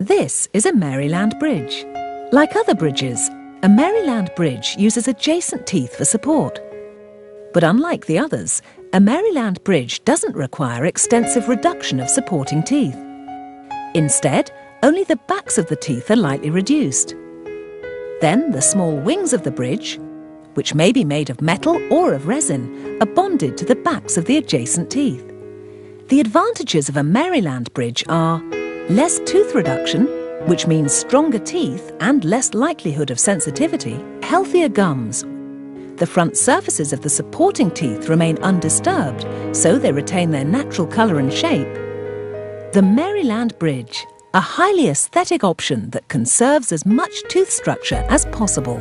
This is a Maryland bridge. Like other bridges, a Maryland bridge uses adjacent teeth for support. But unlike the others, a Maryland bridge doesn't require extensive reduction of supporting teeth. Instead, only the backs of the teeth are lightly reduced. Then the small wings of the bridge, which may be made of metal or of resin, are bonded to the backs of the adjacent teeth. The advantages of a Maryland bridge are less tooth reduction, which means stronger teeth and less likelihood of sensitivity, healthier gums. The front surfaces of the supporting teeth remain undisturbed, so they retain their natural colour and shape. The Maryland Bridge, a highly aesthetic option that conserves as much tooth structure as possible.